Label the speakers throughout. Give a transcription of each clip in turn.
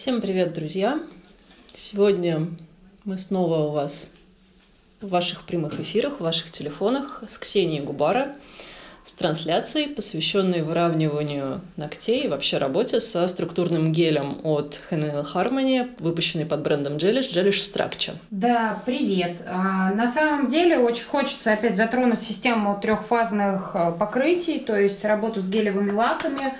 Speaker 1: Всем привет, друзья! Сегодня мы снова у вас в ваших прямых эфирах, в ваших телефонах с Ксенией Губара с трансляцией, посвященной выравниванию ногтей и вообще работе со структурным гелем от H&N Harmony, выпущенный под брендом Gelish, Gelish Structure.
Speaker 2: Да, привет. А, на самом деле очень хочется опять затронуть систему трехфазных э, покрытий, то есть работу с гелевыми лаками,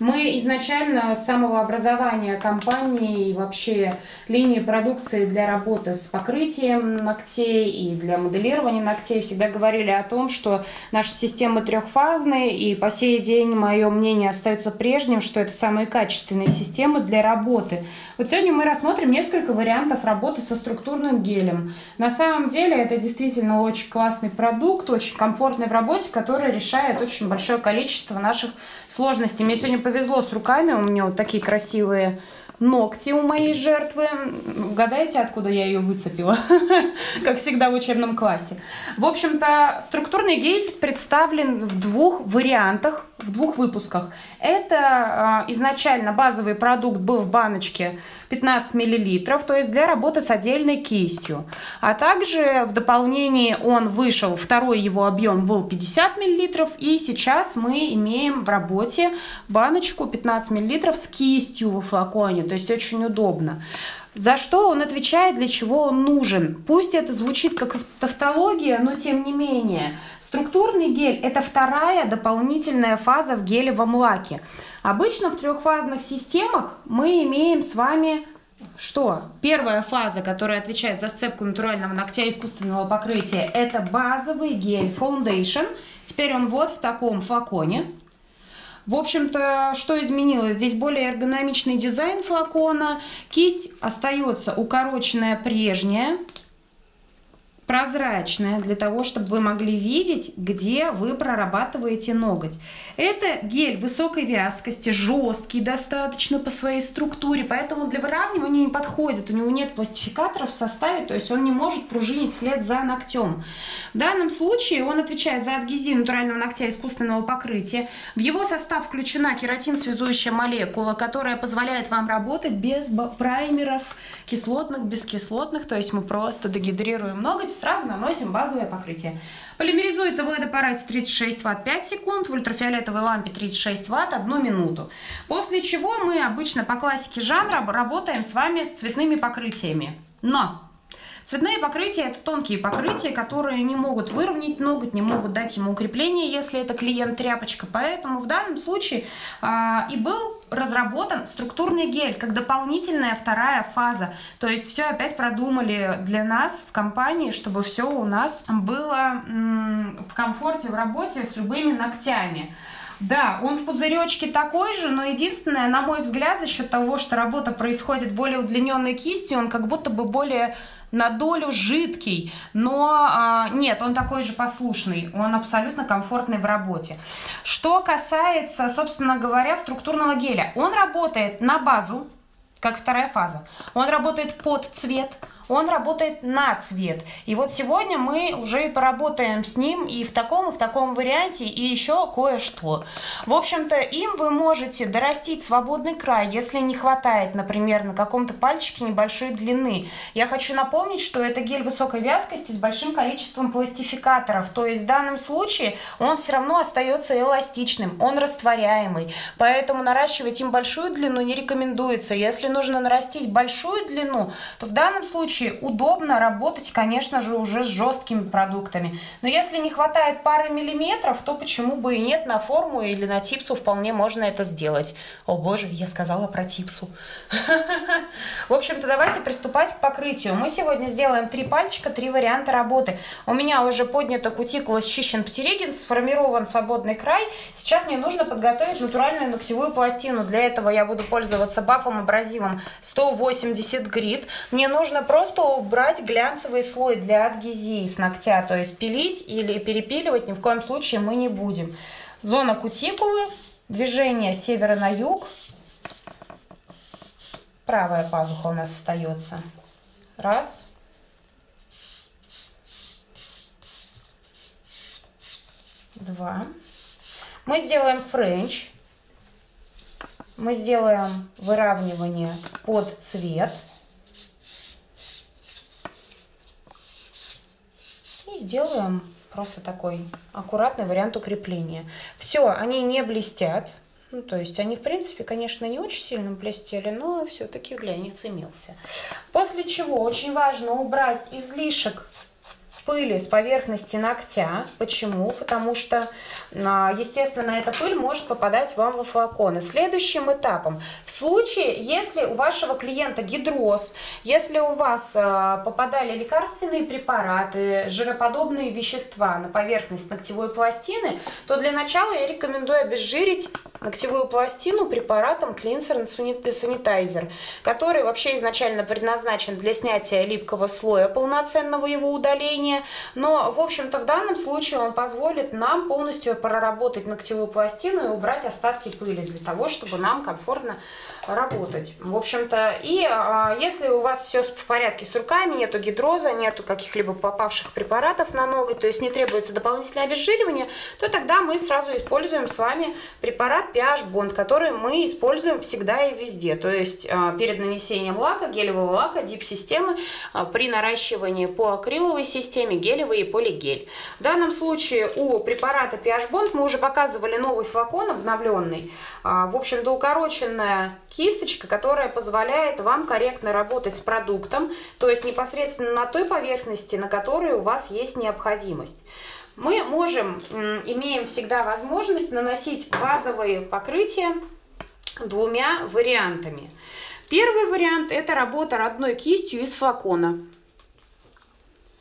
Speaker 2: мы изначально с самого образования компании и вообще линии продукции для работы с покрытием ногтей и для моделирования ногтей всегда говорили о том, что наши системы трехфазные, и по сей день мое мнение остается прежним, что это самые качественные системы для работы. Вот сегодня мы рассмотрим несколько вариантов работы со структурным гелем. На самом деле это действительно очень классный продукт, очень комфортный в работе, который решает очень большое количество наших сложностей. Мне сегодня повезло с руками, у меня вот такие красивые ногти у моей жертвы. Угадайте, откуда я ее выцепила? как всегда в учебном классе. В общем-то, структурный гель представлен в двух вариантах, в двух выпусках. Это э, изначально базовый продукт был в баночке 15 мл, то есть для работы с отдельной кистью. А также в дополнении он вышел, второй его объем был 50 мл, и сейчас мы имеем в работе баночку 15 мл с кистью во флаконе, то есть очень удобно. За что он отвечает, для чего он нужен. Пусть это звучит как тавтология, но тем не менее. Структурный гель – это вторая дополнительная фаза в гелевом лаке. Обычно в трехфазных системах мы имеем с вами что? Первая фаза, которая отвечает за сцепку натурального ногтя искусственного покрытия, это базовый гель Foundation. Теперь он вот в таком флаконе. В общем-то, что изменилось? Здесь более эргономичный дизайн флакона. Кисть остается укороченная прежняя прозрачная, для того, чтобы вы могли видеть, где вы прорабатываете ноготь. Это гель высокой вязкости, жесткий достаточно по своей структуре, поэтому для выравнивания не подходит. У него нет пластификаторов в составе, то есть он не может пружинить вслед за ногтем. В данном случае он отвечает за адгезию натурального ногтя искусственного покрытия. В его состав включена кератин-связующая молекула, которая позволяет вам работать без праймеров кислотных, бескислотных, то есть мы просто дегидрируем ноготь, сразу наносим базовое покрытие. Полимеризуется в LED-аппарате 36 Вт 5 секунд, в ультрафиолетовой лампе 36 Вт 1 минуту. После чего мы обычно по классике жанра работаем с вами с цветными покрытиями. Но Цветные покрытия – это тонкие покрытия, которые не могут выровнять ноготь, не могут дать ему укрепление, если это клиент тряпочка. Поэтому в данном случае а, и был разработан структурный гель как дополнительная вторая фаза. То есть все опять продумали для нас в компании, чтобы все у нас было в комфорте в работе с любыми ногтями. Да, он в пузыречке такой же, но единственное, на мой взгляд, за счет того, что работа происходит более удлиненной кистью, он как будто бы более на долю жидкий, но а, нет, он такой же послушный, он абсолютно комфортный в работе. Что касается, собственно говоря, структурного геля, он работает на базу, как вторая фаза. Он работает под цвет, он работает на цвет. И вот сегодня мы уже поработаем с ним и в таком, и в таком варианте, и еще кое-что. В общем-то, им вы можете дорастить свободный край, если не хватает, например, на каком-то пальчике небольшой длины. Я хочу напомнить, что это гель высокой вязкости с большим количеством пластификаторов, то есть в данном случае он все равно остается эластичным, он растворяемый, поэтому наращивать им большую длину не рекомендуется. Если нужно нарастить большую длину, то в данном случае случае удобно работать, конечно же, уже с жесткими продуктами. Но если не хватает пары миллиметров, то почему бы и нет, на форму или на типсу вполне можно это сделать. О боже, я сказала про типсу. В общем-то, давайте приступать к покрытию. Мы сегодня сделаем три пальчика, три варианта работы. У меня уже поднята кутикула, счищен птеригин, сформирован свободный край. Сейчас мне нужно подготовить натуральную ногтевую пластину. Для этого я буду пользоваться бафом абразивом 180 грит. Мне нужно просто просто убрать глянцевый слой для адгезии с ногтя. То есть пилить или перепиливать ни в коем случае мы не будем. Зона кутикулы, движение с севера на юг. Правая пазуха у нас остается. Раз. Два. Мы сделаем френч. мы сделаем выравнивание под цвет. Сделаем просто такой аккуратный вариант укрепления. Все, они не блестят. Ну, то есть они, в принципе, конечно, не очень сильно блестели, но все-таки глянец имелся. После чего очень важно убрать излишек пыли с поверхности ногтя. Почему? Потому что, а, естественно, эта пыль может попадать вам во флаконы. Следующим этапом, в случае, если у вашего клиента гидроз, если у вас а, попадали лекарственные препараты, жироподобные вещества на поверхность ногтевой пластины, то для начала я рекомендую обезжирить ногтевую пластину препаратом and Sanitizer, который вообще изначально предназначен для снятия липкого слоя, полноценного его удаления, но, в общем-то, в данном случае он позволит нам полностью проработать ногтевую пластину и убрать остатки пыли для того, чтобы нам комфортно работать. В общем-то, и а, если у вас все в порядке с руками, нету гидроза, нету каких-либо попавших препаратов на ноготь, то есть не требуется дополнительное обезжиривание, то тогда мы сразу используем с вами препарат pH Bond, который мы используем всегда и везде. То есть а, перед нанесением лака, гелевого лака, дип-системы, а, при наращивании по акриловой системе, гелевый и полигель. В данном случае у препарата pH Bond мы уже показывали новый флакон обновленный. А, в общем-то, укороченная кисточка, которая позволяет вам корректно работать с продуктом, то есть непосредственно на той поверхности, на которой у вас есть необходимость. Мы можем, имеем всегда возможность наносить базовые покрытия двумя вариантами. Первый вариант – это работа родной кистью из флакона.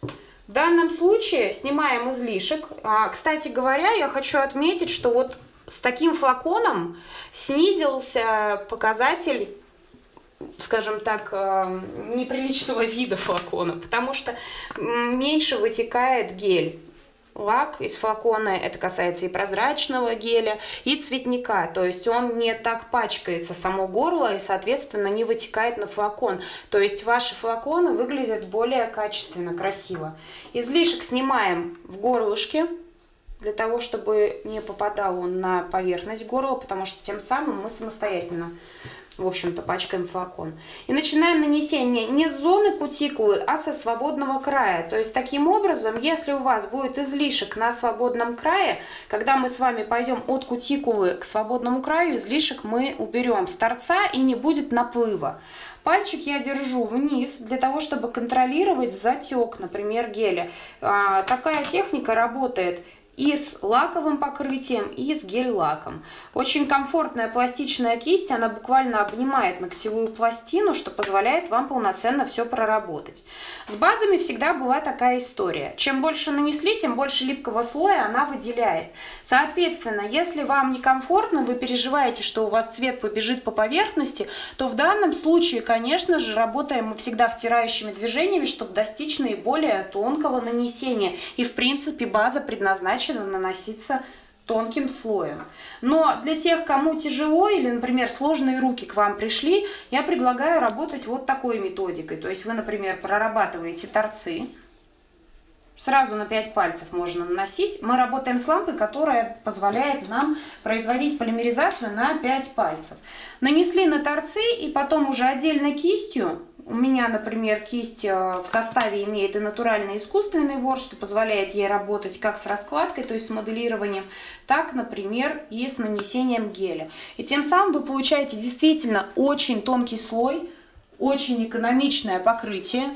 Speaker 2: В данном случае снимаем излишек. А, кстати говоря, я хочу отметить, что вот с таким флаконом снизился показатель скажем так, э, неприличного вида флакона, потому что меньше вытекает гель. Лак из флакона, это касается и прозрачного геля, и цветника, то есть он не так пачкается само горло и, соответственно, не вытекает на флакон. То есть ваши флаконы выглядят более качественно, красиво. Излишек снимаем в горлышке, для того, чтобы не попадал он на поверхность горла, потому что тем самым мы самостоятельно в общем-то, пачкаем флакон. И начинаем нанесение не с зоны кутикулы, а со свободного края. То есть, таким образом, если у вас будет излишек на свободном крае, когда мы с вами пойдем от кутикулы к свободному краю, излишек мы уберем с торца и не будет наплыва. Пальчик я держу вниз для того, чтобы контролировать затек, например, геля. А, такая техника работает и с лаковым покрытием, и с гель-лаком. Очень комфортная пластичная кисть, она буквально обнимает ногтевую пластину, что позволяет вам полноценно все проработать. С базами всегда была такая история. Чем больше нанесли, тем больше липкого слоя она выделяет. Соответственно, если вам некомфортно, вы переживаете, что у вас цвет побежит по поверхности, то в данном случае, конечно же, работаем мы всегда втирающими движениями, чтобы достичь наиболее тонкого нанесения. И, в принципе, база предназначена предназначена наноситься тонким слоем. Но для тех, кому тяжело или, например, сложные руки к вам пришли, я предлагаю работать вот такой методикой. То есть вы, например, прорабатываете торцы, сразу на 5 пальцев можно наносить. Мы работаем с лампой, которая позволяет нам производить полимеризацию на 5 пальцев. Нанесли на торцы и потом уже отдельно кистью у меня, например, кисть э, в составе имеет и натуральный и искусственный ворс, что позволяет ей работать как с раскладкой, то есть с моделированием, так, например, и с нанесением геля. И тем самым вы получаете действительно очень тонкий слой, очень экономичное покрытие.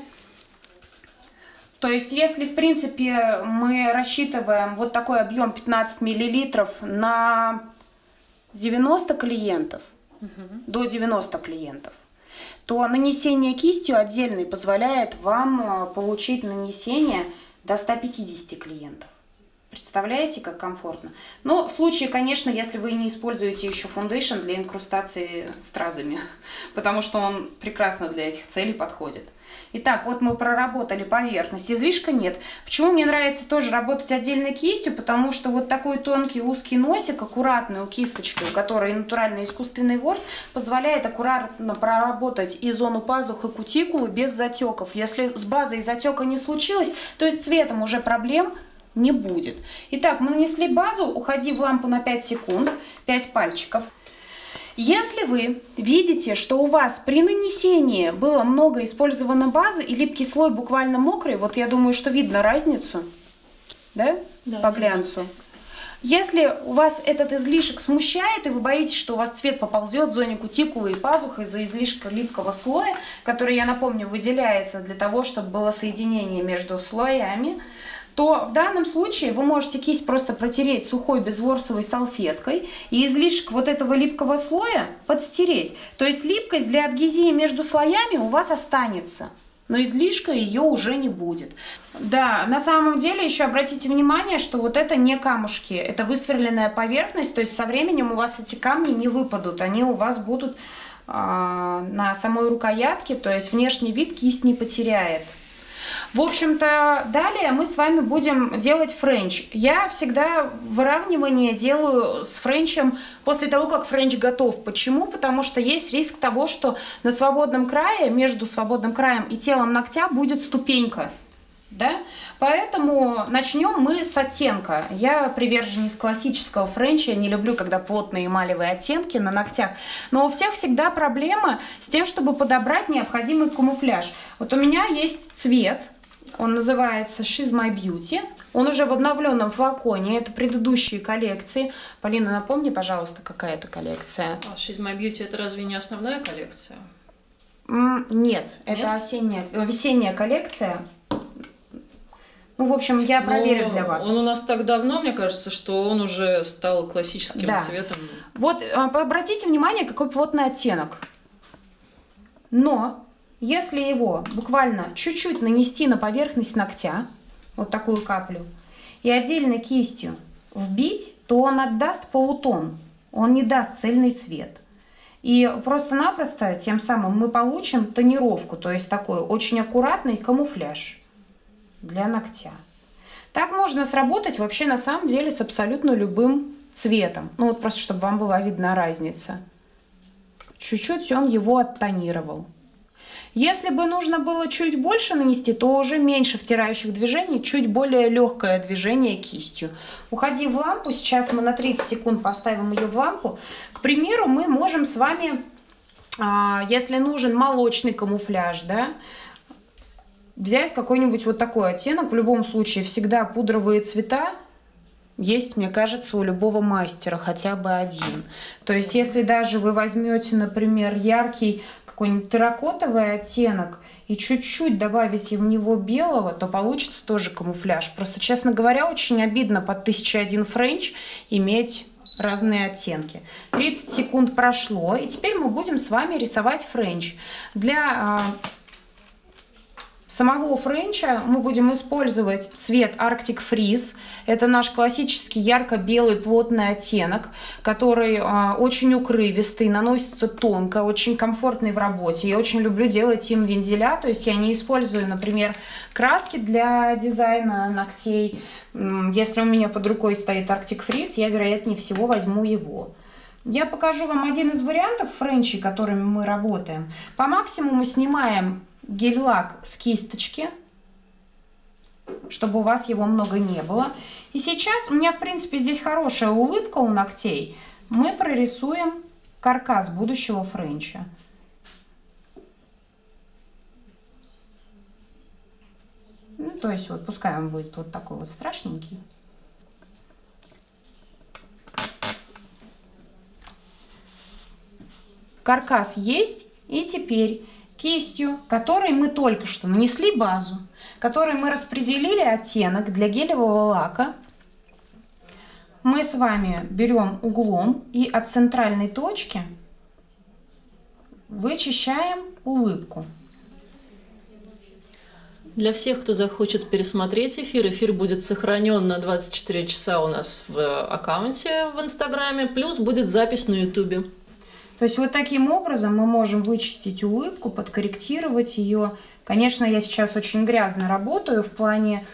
Speaker 2: То есть, если, в принципе, мы рассчитываем вот такой объем 15 мл на 90 клиентов, угу. до 90 клиентов, то нанесение кистью отдельной позволяет вам э, получить нанесение до 150 клиентов. Представляете, как комфортно? Но в случае, конечно, если вы не используете еще фундейшн для инкрустации стразами, потому что он прекрасно для этих целей подходит. Итак, вот мы проработали поверхность, излишка нет. Почему мне нравится тоже работать отдельной кистью? Потому что вот такой тонкий узкий носик, аккуратный у кисточки, у которой натуральный искусственный ворс, позволяет аккуратно проработать и зону пазух, и кутикулу без затеков. Если с базой затека не случилось, то есть цветом уже проблем не будет. Итак, мы нанесли базу, уходи в лампу на 5 секунд, 5 пальчиков. Если вы видите, что у вас при нанесении было много использовано базы и липкий слой буквально мокрый, вот я думаю, что видно разницу, да,
Speaker 1: Да,
Speaker 2: по глянцу. Если у вас этот излишек смущает, и вы боитесь, что у вас цвет поползет в зоне кутикулы и пазухи из-за излишка липкого слоя, который, я напомню, выделяется для того, чтобы было соединение между слоями, то в данном случае вы можете кисть просто протереть сухой безворсовой салфеткой и излишек вот этого липкого слоя подстереть. То есть липкость для адгезии между слоями у вас останется но излишка ее уже не будет. Да, на самом деле еще обратите внимание, что вот это не камушки, это высверленная поверхность, то есть со временем у вас эти камни не выпадут, они у вас будут а, на самой рукоятке, то есть внешний вид кисть не потеряет. В общем-то, далее мы с вами будем делать френч. Я всегда выравнивание делаю с френчем после того, как френч готов. Почему? Потому что есть риск того, что на свободном крае, между свободным краем и телом ногтя будет ступенька. Да? Поэтому начнем мы с оттенка. Я приверженец классического френча, я не люблю, когда плотные эмалевые оттенки на ногтях. Но у всех всегда проблема с тем, чтобы подобрать необходимый камуфляж. Вот у меня есть цвет, он называется She's My Beauty. Он уже в обновленном флаконе. Это предыдущие коллекции. Полина, напомни, пожалуйста, какая это коллекция.
Speaker 1: А She's My Beauty это разве не основная коллекция?
Speaker 2: М, Нет, это
Speaker 1: Нет?
Speaker 2: осенняя, весенняя коллекция. Ну, в общем, я проверю
Speaker 1: Но
Speaker 2: для вас.
Speaker 1: Он у нас так давно, мне кажется, что он уже стал классическим
Speaker 2: Да.
Speaker 1: цветом.
Speaker 2: Вот э, обратите внимание, какой плотный оттенок. Но если его буквально чуть-чуть нанести на поверхность ногтя, вот такую каплю, и отдельно кистью вбить, то он отдаст полутон, он не даст цельный цвет. И просто-напросто тем самым мы получим тонировку, то есть такой очень аккуратный камуфляж для ногтя. Так можно сработать вообще на самом деле с абсолютно любым цветом. Ну вот просто, чтобы вам была видна разница. Чуть-чуть он его оттонировал. Если бы нужно было чуть больше нанести, то уже меньше втирающих движений, чуть более легкое движение кистью. Уходи в лампу, сейчас мы на 30 секунд поставим ее в лампу. К примеру, мы можем с вами, а, если нужен молочный камуфляж, да, взять какой-нибудь вот такой оттенок. В любом случае, всегда пудровые цвета есть, мне кажется, у любого мастера хотя бы один. То есть, если даже вы возьмете, например, яркий какой-нибудь терракотовый оттенок и чуть-чуть добавите в него белого, то получится тоже камуфляж. Просто, честно говоря, очень обидно под 1001 френч иметь разные оттенки. 30 секунд прошло, и теперь мы будем с вами рисовать френч. Для а, самого френча мы будем использовать цвет Arctic Freeze. Это наш классический ярко-белый плотный оттенок, который а, очень укрывистый, наносится тонко, очень комфортный в работе. Я очень люблю делать им вензеля, то есть я не использую, например, краски для дизайна ногтей. Если у меня под рукой стоит Arctic Freeze, я, вероятнее всего, возьму его. Я покажу вам один из вариантов френчей, которыми мы работаем. По максимуму снимаем гель-лак с кисточки, чтобы у вас его много не было. И сейчас у меня, в принципе, здесь хорошая улыбка у ногтей. Мы прорисуем каркас будущего френча. Ну, то есть вот пускай он будет вот такой вот страшненький. Каркас есть, и теперь кистью, которой мы только что нанесли базу, которой мы распределили оттенок для гелевого лака, мы с вами берем углом и от центральной точки вычищаем улыбку.
Speaker 1: Для всех, кто захочет пересмотреть эфир, эфир будет сохранен на 24 часа у нас в э, аккаунте в Инстаграме, плюс будет запись на Ютубе.
Speaker 2: То есть вот таким образом мы можем вычистить улыбку, подкорректировать ее. Конечно, я сейчас очень грязно работаю в плане,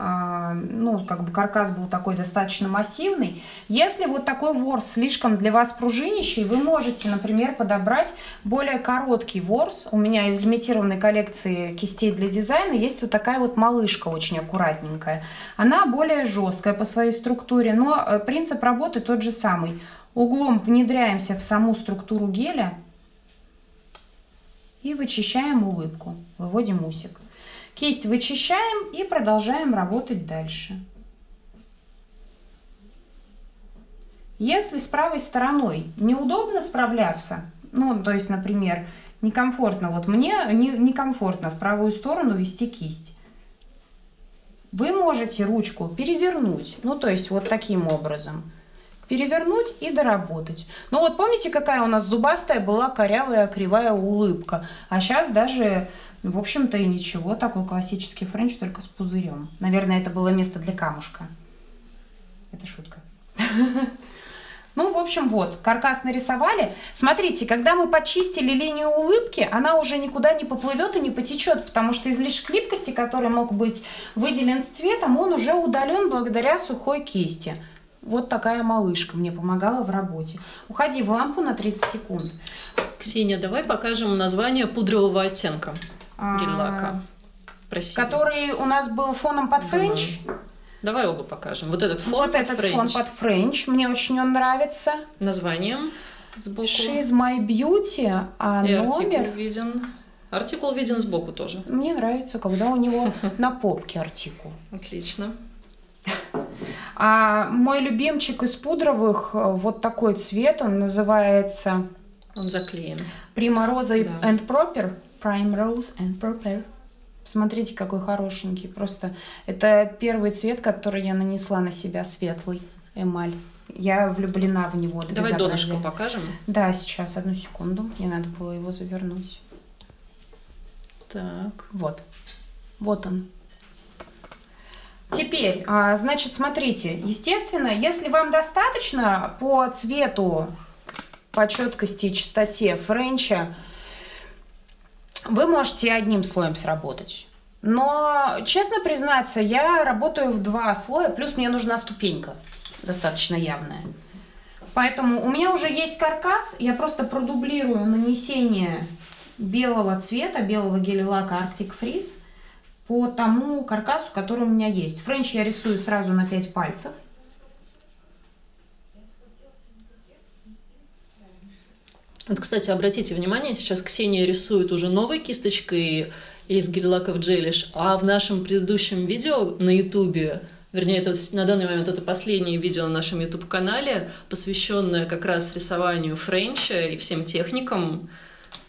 Speaker 2: а, ну, как бы каркас был такой достаточно массивный. Если вот такой ворс слишком для вас пружинищий, вы можете, например, подобрать более короткий ворс. У меня из лимитированной коллекции кистей для дизайна есть вот такая вот малышка очень аккуратненькая. Она более жесткая по своей структуре, но э, принцип работы тот же самый. Углом внедряемся в саму структуру геля и вычищаем улыбку. Выводим усик. Кисть вычищаем и продолжаем работать дальше. Если с правой стороной неудобно справляться, ну, то есть, например, некомфортно, вот мне некомфортно в правую сторону вести кисть, вы можете ручку перевернуть, ну, то есть вот таким образом. Перевернуть и доработать. Ну вот помните, какая у нас зубастая была корявая кривая улыбка? А сейчас даже, в общем-то, и ничего, такой классический френч, только с пузырем. Наверное, это было место для камушка. Это шутка. Ну, в общем, вот, каркас нарисовали. Смотрите, когда мы почистили линию улыбки, она уже никуда не поплывет и не потечет, потому что излишек липкости, который мог быть выделен с цветом, он уже удален благодаря сухой кисти. Вот такая малышка мне помогала в работе. Уходи в лампу на 30 секунд.
Speaker 1: Ксения, давай покажем название пудрового оттенка гель-лака.
Speaker 2: Который у нас был фоном под френч.
Speaker 1: Давай оба покажем. Вот этот фон
Speaker 2: вот под этот френч. фон под френч. Мне очень он нравится.
Speaker 1: Названием
Speaker 2: сбоку. She's my beauty, а И номер...
Speaker 1: артикул виден. Артикул виден сбоку тоже.
Speaker 2: Мне нравится, когда у него на попке артикул.
Speaker 1: Отлично.
Speaker 2: А мой любимчик из пудровых, э, вот такой цвет, он называется...
Speaker 1: Он заклеен.
Speaker 2: Primrose да. and Proper. Primrose and Proper. Смотрите, какой хорошенький. Просто это первый цвет, который я нанесла на себя, светлый эмаль. Я влюблена в него.
Speaker 1: Давай донышко покажем.
Speaker 2: Да, сейчас, одну секунду. Мне надо было его завернуть.
Speaker 1: Так.
Speaker 2: Вот. Вот он. Теперь, а, значит, смотрите, естественно, если вам достаточно по цвету, по четкости и чистоте френча, вы можете одним слоем сработать. Но, честно признаться, я работаю в два слоя, плюс мне нужна ступенька достаточно явная. Поэтому у меня уже есть каркас, я просто продублирую нанесение белого цвета, белого гель-лака Arctic Freeze по тому каркасу, который у меня есть. Френч я рисую сразу на 5 пальцев.
Speaker 1: Вот, кстати, обратите внимание, сейчас Ксения рисует уже новой кисточкой из гель-лаков Джелиш, а в нашем предыдущем видео на ютубе вернее, это на данный момент это последнее видео на нашем YouTube-канале, посвященное как раз рисованию френча и всем техникам,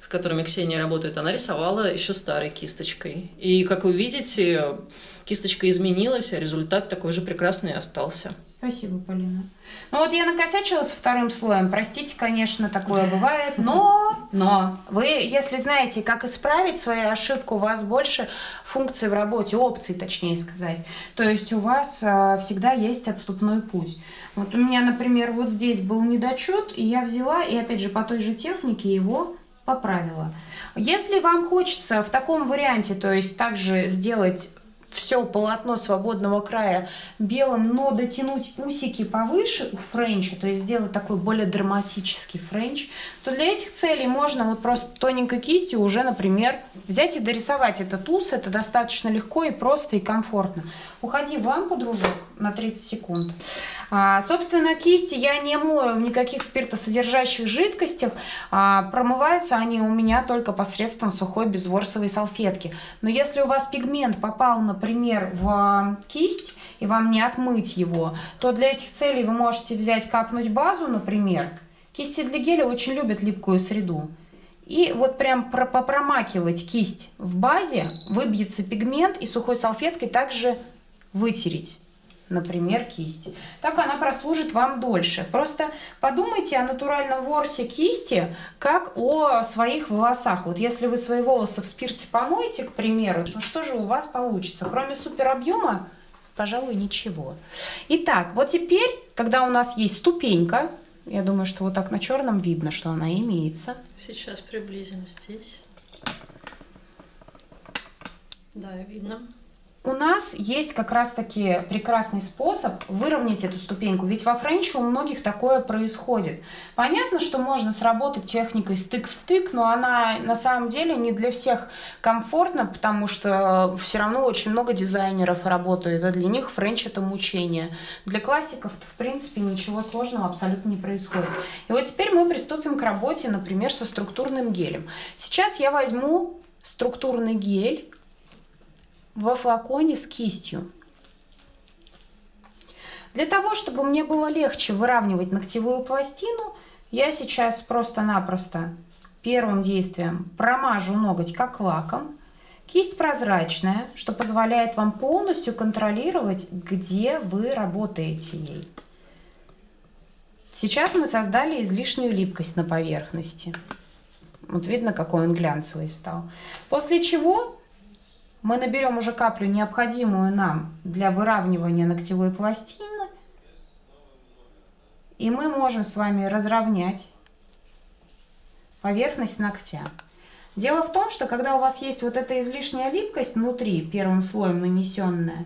Speaker 1: которыми Ксения работает, она рисовала еще старой кисточкой. И, как вы видите, кисточка изменилась, а результат такой же прекрасный остался.
Speaker 2: Спасибо, Полина. Ну вот я накосячила со вторым слоем. Простите, конечно, такое бывает, но, но вы, если знаете, как исправить свою ошибку, у вас больше функций в работе, опций, точнее сказать. То есть у вас а, всегда есть отступной путь. Вот у меня, например, вот здесь был недочет, и я взяла и опять же по той же технике его поправила. Если вам хочется в таком варианте, то есть также сделать все полотно свободного края белым, но дотянуть усики повыше у френча, то есть сделать такой более драматический френч, то для этих целей можно вот просто тоненькой кистью уже, например, взять и дорисовать этот ус. Это достаточно легко и просто и комфортно. Уходи в лампу, дружок, на 30 секунд. А, собственно, кисти я не мою в никаких спиртосодержащих жидкостях. А, промываются они у меня только посредством сухой безворсовой салфетки. Но если у вас пигмент попал, например, в кисть, и вам не отмыть его, то для этих целей вы можете взять, капнуть базу, например. Кисти для геля очень любят липкую среду. И вот прям попромакивать кисть в базе, выбьется пигмент и сухой салфеткой также вытереть например, кисть. Так она прослужит вам дольше. Просто подумайте о натуральном ворсе кисти, как о своих волосах. Вот если вы свои волосы в спирте помоете, к примеру, то что же у вас получится? Кроме суперобъема, пожалуй, ничего. Итак, вот теперь, когда у нас есть ступенька, я думаю, что вот так на черном видно, что она имеется.
Speaker 1: Сейчас приблизим здесь. Да, видно.
Speaker 2: У нас есть как раз-таки прекрасный способ выровнять эту ступеньку, ведь во френче у многих такое происходит. Понятно, что можно сработать техникой стык в стык, но она на самом деле не для всех комфортна, потому что все равно очень много дизайнеров работают, а для них френч это мучение. Для классиков в принципе ничего сложного абсолютно не происходит. И вот теперь мы приступим к работе, например, со структурным гелем. Сейчас я возьму структурный гель во флаконе с кистью. Для того, чтобы мне было легче выравнивать ногтевую пластину, я сейчас просто-напросто первым действием промажу ноготь как лаком. Кисть прозрачная, что позволяет вам полностью контролировать, где вы работаете ей. Сейчас мы создали излишнюю липкость на поверхности. Вот видно, какой он глянцевый стал. После чего мы наберем уже каплю, необходимую нам для выравнивания ногтевой пластины. И мы можем с вами разровнять поверхность ногтя. Дело в том, что когда у вас есть вот эта излишняя липкость внутри, первым слоем нанесенная,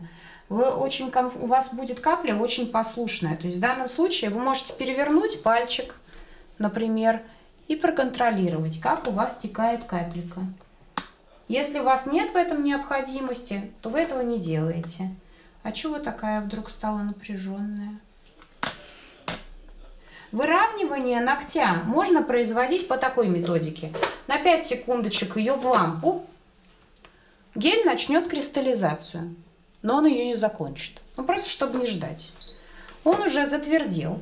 Speaker 2: вы очень, у вас будет капля очень послушная. То есть в данном случае вы можете перевернуть пальчик, например, и проконтролировать, как у вас стекает капелька. Если у вас нет в этом необходимости, то вы этого не делаете. А чего такая вдруг стала напряженная? Выравнивание ногтя можно производить по такой методике. На 5 секундочек ее в лампу. Гель начнет кристаллизацию, но он ее не закончит. Ну, просто чтобы не ждать. Он уже затвердел,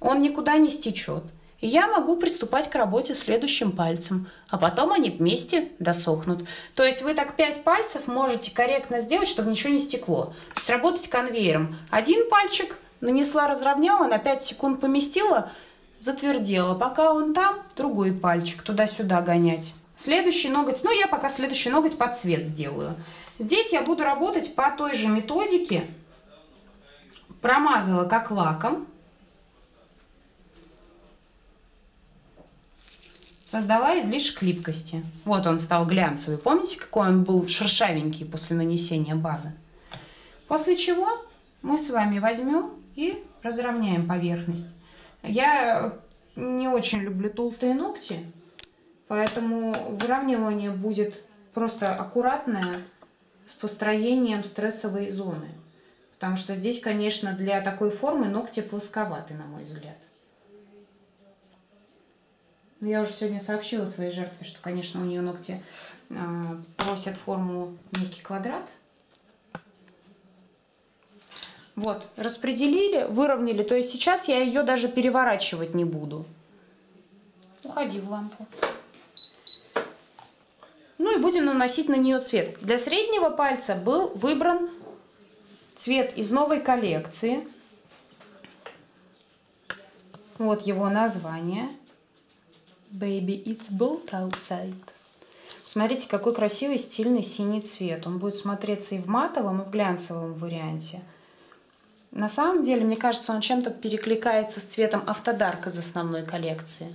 Speaker 2: он никуда не стечет и я могу приступать к работе следующим пальцем, а потом они вместе досохнут. То есть вы так 5 пальцев можете корректно сделать, чтобы ничего не стекло. То есть работать конвейером. Один пальчик нанесла, разровняла, на 5 секунд поместила, затвердела. Пока он там, другой пальчик туда-сюда гонять. Следующий ноготь, ну я пока следующий ноготь под цвет сделаю. Здесь я буду работать по той же методике. Промазала как лаком. Создала излишек липкости. Вот он стал глянцевый. Помните, какой он был шершавенький после нанесения базы? После чего мы с вами возьмем и разровняем поверхность. Я не очень люблю толстые ногти, поэтому выравнивание будет просто аккуратное с построением стрессовой зоны. Потому что здесь, конечно, для такой формы ногти плосковаты, на мой взгляд. Но ну, я уже сегодня сообщила своей жертве, что, конечно, у нее ногти э, просят форму некий квадрат. Вот, распределили, выровняли. То есть сейчас я ее даже переворачивать не буду. Уходи в лампу. Ну и будем наносить на нее цвет. Для среднего пальца был выбран цвет из новой коллекции. Вот его название. Baby, it's bold outside. Смотрите, какой красивый стильный синий цвет. Он будет смотреться и в матовом, и в глянцевом варианте. На самом деле, мне кажется, он чем-то перекликается с цветом автодарка из основной коллекции.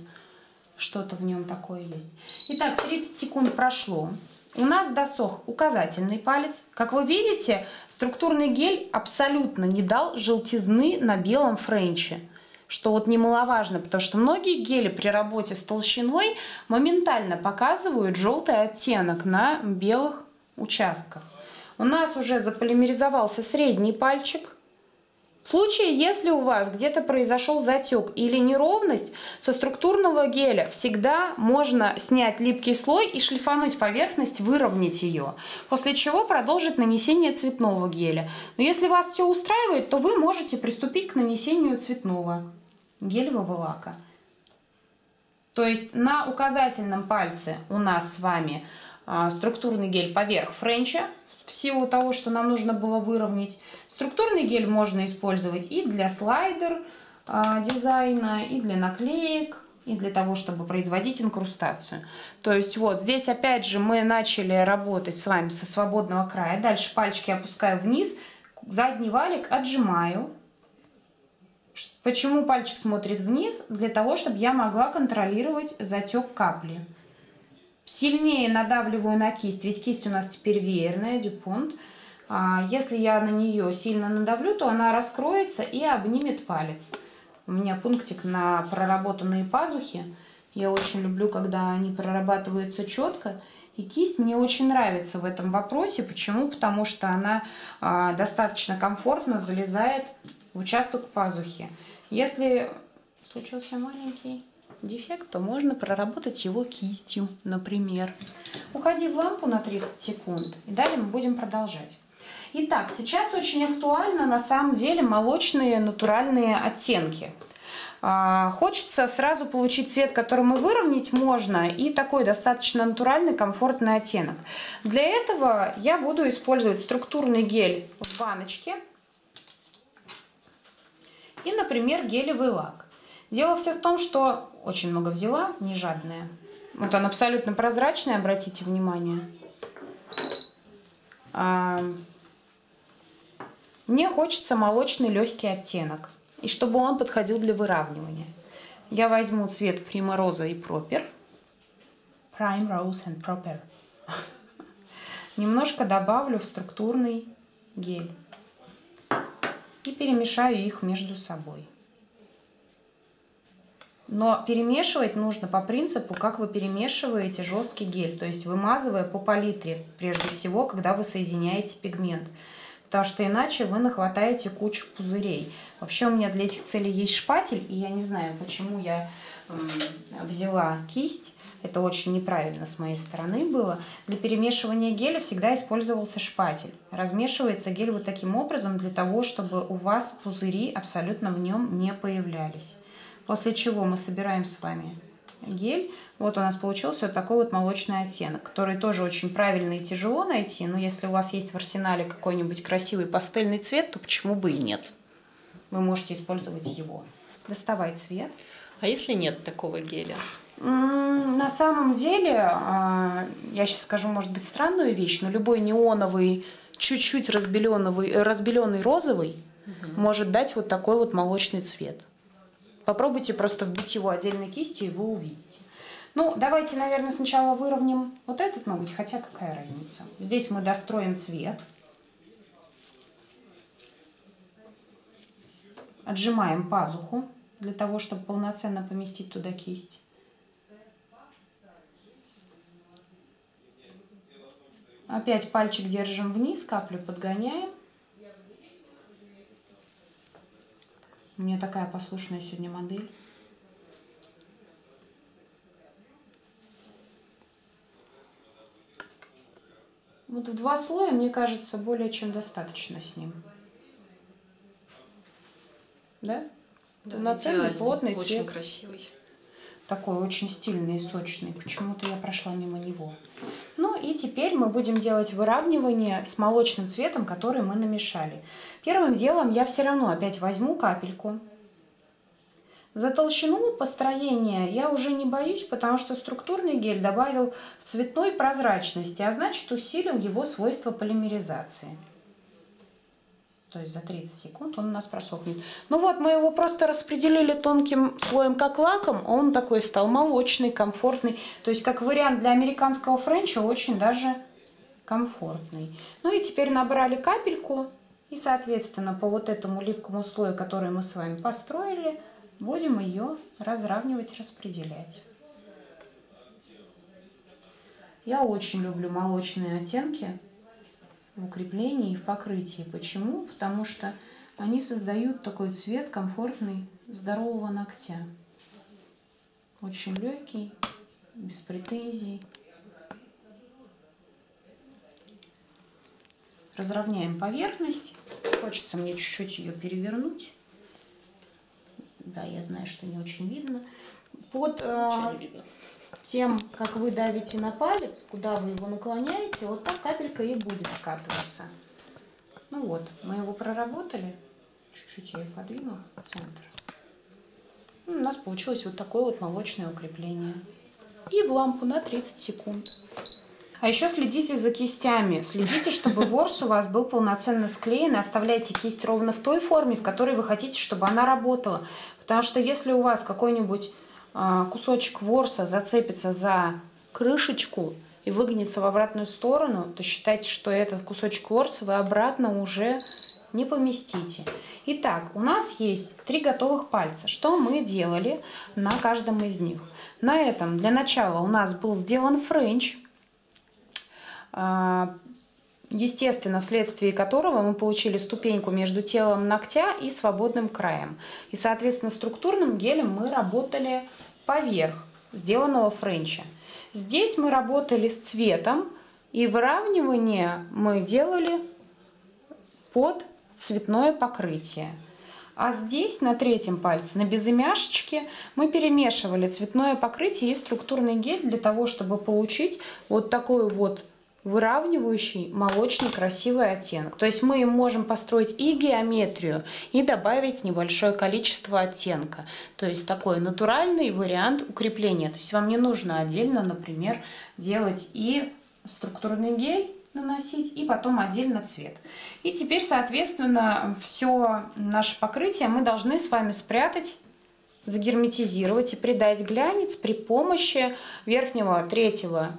Speaker 2: Что-то в нем такое есть. Итак, 30 секунд прошло. У нас досох указательный палец. Как вы видите, структурный гель абсолютно не дал желтизны на белом френче что вот немаловажно, потому что многие гели при работе с толщиной моментально показывают желтый оттенок на белых участках. У нас уже заполимеризовался средний пальчик. В случае, если у вас где-то произошел затек или неровность, со структурного геля всегда можно снять липкий слой и шлифануть поверхность, выровнять ее, после чего продолжить нанесение цветного геля. Но если вас все устраивает, то вы можете приступить к нанесению цветного гелевого лака. То есть на указательном пальце у нас с вами а, структурный гель поверх френча, в силу того, что нам нужно было выровнять. Структурный гель можно использовать и для слайдер а, дизайна, и для наклеек, и для того, чтобы производить инкрустацию. То есть вот здесь опять же мы начали работать с вами со свободного края. Дальше пальчики опускаю вниз, задний валик отжимаю, Почему пальчик смотрит вниз? Для того, чтобы я могла контролировать затек капли. сильнее надавливаю на кисть, ведь кисть у нас теперь веерная, дюпонт. А, если я на нее сильно надавлю, то она раскроется и обнимет палец. У меня пунктик на проработанные пазухи. Я очень люблю, когда они прорабатываются четко. И кисть мне очень нравится в этом вопросе. Почему? Потому что она э, достаточно комфортно залезает в участок пазухи. Если случился маленький дефект, то можно проработать его кистью, например. Уходи в лампу на 30 секунд, и далее мы будем продолжать. Итак, сейчас очень актуально на самом деле молочные натуральные оттенки. А, хочется сразу получить цвет, который мы выровнять можно, и такой достаточно натуральный, комфортный оттенок. Для этого я буду использовать структурный гель в баночке и, например, гелевый лак. Дело все в том, что очень много взяла, не жадная. Вот он абсолютно прозрачный, обратите внимание. А, мне хочется молочный легкий оттенок. И чтобы он подходил для выравнивания. Я возьму цвет Примороза и Пропер. Prime Rose and Proper. Немножко добавлю в структурный гель. И перемешаю их между собой. Но перемешивать нужно по принципу, как вы перемешиваете жесткий гель, то есть вымазывая по палитре, прежде всего, когда вы соединяете пигмент потому что иначе вы нахватаете кучу пузырей. Вообще у меня для этих целей есть шпатель, и я не знаю, почему я взяла кисть. Это очень неправильно с моей стороны было. Для перемешивания геля всегда использовался шпатель. Размешивается гель вот таким образом для того, чтобы у вас пузыри абсолютно в нем не появлялись. После чего мы собираем с вами гель. Вот у нас получился вот такой вот молочный оттенок, который тоже очень правильно и тяжело найти, но если у вас есть в арсенале какой-нибудь красивый пастельный цвет, то почему бы и нет? Вы можете использовать его. Доставай цвет.
Speaker 1: А если нет такого геля?
Speaker 2: На самом деле, а, я сейчас скажу, может быть, странную вещь, но любой неоновый, чуть-чуть разбеленный, разбеленный розовый угу. может дать вот такой вот молочный цвет. Попробуйте просто вбить его отдельной кистью, и вы увидите. Ну, давайте, наверное, сначала выровняем вот этот ноготь, хотя какая разница. Здесь мы достроим цвет. Отжимаем пазуху для того, чтобы полноценно поместить туда кисть. Опять пальчик держим вниз, каплю подгоняем. У меня такая послушная сегодня модель. Вот в два слоя, мне кажется, более чем достаточно с ним. Да?
Speaker 1: Да, Полноценный, плотный очень цвет. Очень красивый.
Speaker 2: Такой очень стильный и сочный. Почему-то я прошла мимо него. Ну и теперь мы будем делать выравнивание с молочным цветом, который мы намешали. Первым делом я все равно опять возьму капельку. За толщину построения я уже не боюсь, потому что структурный гель добавил в цветной прозрачности, а значит усилил его свойства полимеризации. То есть за 30 секунд он у нас просохнет. Ну вот, мы его просто распределили тонким слоем, как лаком. Он такой стал молочный, комфортный. То есть как вариант для американского френча очень даже комфортный. Ну и теперь набрали капельку. И, соответственно, по вот этому липкому слою, который мы с вами построили, будем ее разравнивать, распределять. Я очень люблю молочные оттенки в укреплении и в покрытии. Почему? Потому что они создают такой цвет комфортный, здорового ногтя. Очень легкий, без претензий. Разровняем поверхность. Хочется мне чуть-чуть ее перевернуть. Да, я знаю, что не очень видно. Под э, видно. Тем, как вы давите на палец, куда вы его наклоняете, вот так капелька и будет скатываться. Ну вот, мы его проработали. Чуть-чуть я ее подвину в центр. Ну, у нас получилось вот такое вот молочное укрепление. И в лампу на 30 секунд. А еще следите за кистями. Следите, чтобы ворс у вас был полноценно склеен. И оставляйте кисть ровно в той форме, в которой вы хотите, чтобы она работала. Потому что если у вас какой-нибудь кусочек ворса зацепится за крышечку и выгнется в обратную сторону, то считайте, что этот кусочек ворса вы обратно уже не поместите. Итак, у нас есть три готовых пальца. Что мы делали на каждом из них? На этом для начала у нас был сделан френч, а, естественно, вследствие которого мы получили ступеньку между телом ногтя и свободным краем. И, соответственно, структурным гелем мы работали поверх сделанного френча. Здесь мы работали с цветом, и выравнивание мы делали под цветное покрытие. А здесь, на третьем пальце, на безымяшечке, мы перемешивали цветное покрытие и структурный гель для того, чтобы получить вот такой вот выравнивающий молочный красивый оттенок. То есть мы можем построить и геометрию, и добавить небольшое количество оттенка. То есть такой натуральный вариант укрепления. То есть вам не нужно отдельно, например, делать и структурный гель, наносить и потом отдельно цвет. И теперь, соответственно, все наше покрытие мы должны с вами спрятать, загерметизировать и придать глянец при помощи верхнего третьего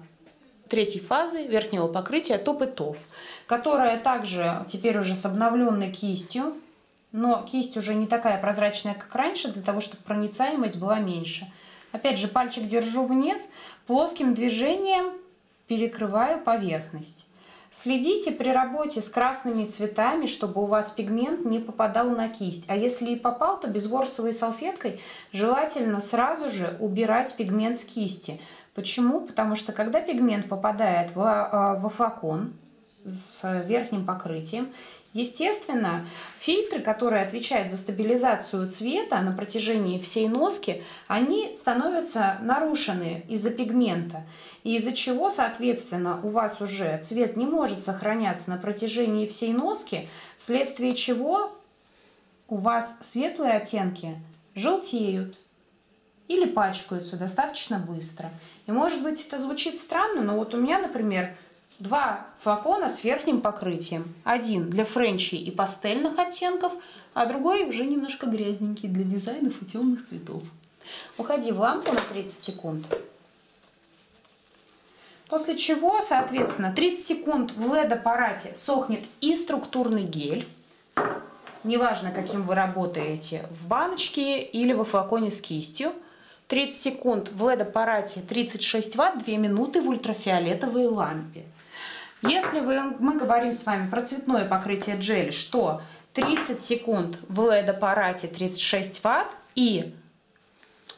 Speaker 2: третьей фазы верхнего покрытия топ и тоф, которая также теперь уже с обновленной кистью, но кисть уже не такая прозрачная, как раньше, для того, чтобы проницаемость была меньше. Опять же, пальчик держу вниз, плоским движением перекрываю поверхность. Следите при работе с красными цветами, чтобы у вас пигмент не попадал на кисть. А если и попал, то безворсовой салфеткой желательно сразу же убирать пигмент с кисти. Почему? Потому что когда пигмент попадает в, а, в флакон с верхним покрытием, Естественно, фильтры, которые отвечают за стабилизацию цвета на протяжении всей носки, они становятся нарушены из-за пигмента. И из-за чего, соответственно, у вас уже цвет не может сохраняться на протяжении всей носки, вследствие чего у вас светлые оттенки желтеют или пачкаются достаточно быстро. И может быть это звучит странно, но вот у меня, например, Два флакона с верхним покрытием. Один для френчей и пастельных оттенков, а другой уже немножко грязненький для дизайнов и темных цветов. Уходи в лампу на 30 секунд. После чего, соответственно, 30 секунд в LED-аппарате сохнет и структурный гель. Неважно, каким вы работаете, в баночке или во флаконе с кистью. 30 секунд в LED-аппарате 36 Вт, 2 минуты в ультрафиолетовой лампе. Если вы, мы говорим с вами про цветное покрытие джели, что 30 секунд в LED-аппарате 36 Вт и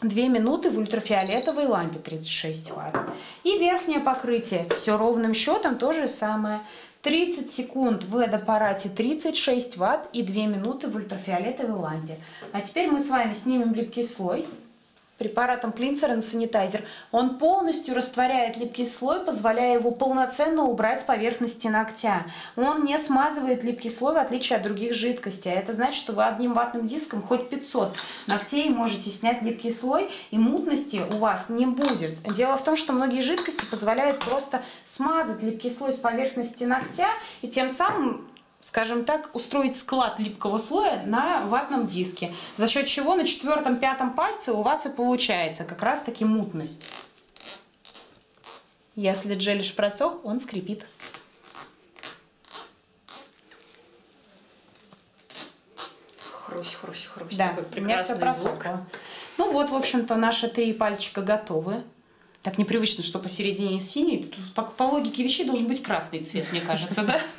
Speaker 2: 2 минуты в ультрафиолетовой лампе 36 Вт. И верхнее покрытие все ровным счетом то же самое. 30 секунд в LED-аппарате 36 Вт и 2 минуты в ультрафиолетовой лампе. А теперь мы с вами снимем липкий слой препаратом Cleanser and Sanitizer. Он полностью растворяет липкий слой, позволяя его полноценно убрать с поверхности ногтя. Он не смазывает липкий слой, в отличие от других жидкостей. А это значит, что вы одним ватным диском хоть 500 ногтей можете снять липкий слой, и мутности у вас не будет. Дело в том, что многие жидкости позволяют просто смазать липкий слой с поверхности ногтя, и тем самым скажем так, устроить склад липкого слоя на ватном диске, за счет чего на четвертом-пятом пальце у вас и получается как раз-таки мутность. Если джелиш просох, он скрипит.
Speaker 1: Хрусь, хрусь, хрусь.
Speaker 2: Да, Такой меня все просохло. Ну вот, в общем-то, наши три пальчика готовы. Так непривычно, что посередине синий. Тут по, по логике вещей должен быть красный цвет, мне кажется, да?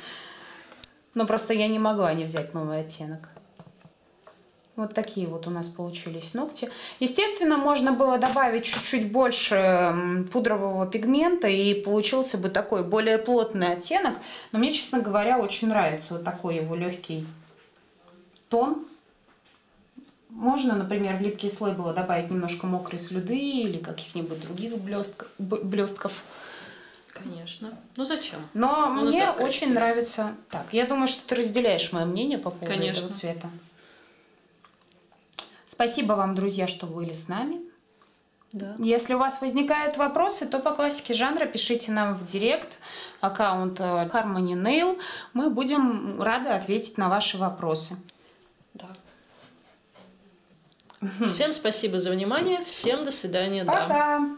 Speaker 2: Но просто я не могла не взять новый оттенок. Вот такие вот у нас получились ногти. Естественно, можно было добавить чуть-чуть больше пудрового пигмента, и получился бы такой более плотный оттенок. Но мне, честно говоря, очень нравится вот такой его легкий тон. Можно, например, в липкий слой было добавить немножко мокрой слюды или каких-нибудь других блестков. блестков.
Speaker 1: Конечно. Ну зачем?
Speaker 2: Но Он мне очень нравится. Так, я думаю, что ты разделяешь мое мнение по поводу Конечно. этого цвета. Спасибо вам, друзья, что были с нами. Да. Если у вас возникают вопросы, то по классике жанра пишите нам в директ аккаунт э, Harmony Nail. Мы будем рады ответить на ваши вопросы.
Speaker 1: Да. Всем спасибо за внимание. Всем до свидания.
Speaker 2: Пока. Да.